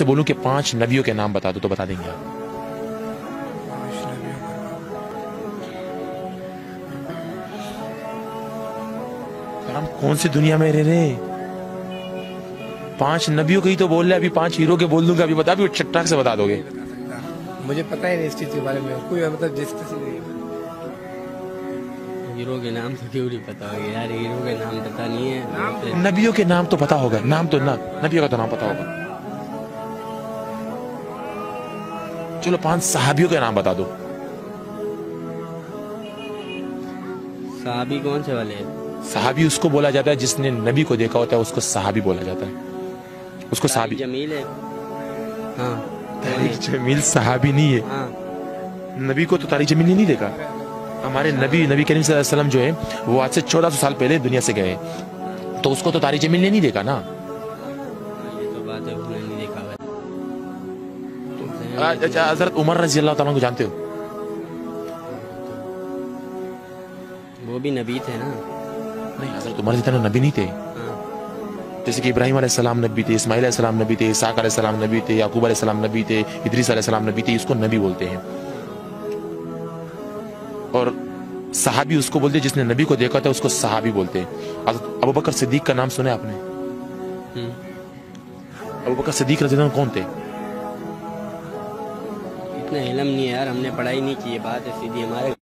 से बोलूँ कि पाँच नबियों के नाम बता दो तो बता देंगे आप। हम कौन सी दुनिया में रह रहे पाँच नबियों के ही तो बोल रहे अभी पाँच हीरो के बोल दूँगा अभी बता भी चट्टाक से बता दोगे। मुझे पता ही नहीं इस चीज़ के बारे में कोई मतलब जिस किसी हीरो के नाम तो क्यों नहीं पता होगा यार हीरो के नाम पता नहीं है। नबियों के नाम तो पता होगा नाम तो ना नबियों का तो नाम पता होगा। चलो पाँच सहाबियों के नाम बता दो। साहबी कौन से वाले? हैं सहाबी उसको बोला जाता है जिसने नबी को देखा होता है उसको सहाबी बोला जाता है। उसको सहाबी। जमील है। हाँ। तारिक जमील सहाबी नहीं है। हाँ। नबी को तो तारिक जमील ने नहीं देखा। हमारे नबी नबी करीम सल्लल्लाहु अलैहि वसल्लम जो है वो आज से चौदह सौ साल पहले दुनिया से गए तो उसको तो तारिक जमील ने नहीं देखा ना। ये तो बात है हज़रत उमर रज़ी अल्लाह को जानते हो? वो भी नबी थे ना। नहीं हज़रत उमर रज़ी अल्लाह नबी नहीं थे। हाँ। जैसे कि इब्राहिम अलैहिस्सलाम नबी थे इस्माइल अलैहिस्सलाम नबी थे इसाक अलैहिस्सलाम नबी थे याकूब अलैहिस्सलाम नबी थे इदरीस अलैहिस्सलाम नबी थे इसको नबी बोलते हैं। और सहाबी उसको बोलते हैं जिसने नबी को देखा था उसको सहाबी बोलते हैं। अबू बकर सिद्दीक का नाम सुना है आपने? हम्म। अबू बकर सिद्दीक रज़ी कौन थे? इतना इलम नहीं है यार हमने पढ़ाई नहीं की ये बात है सीधी हमारे